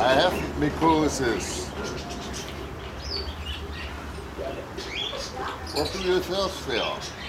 I have necrosis. What do you thirst for?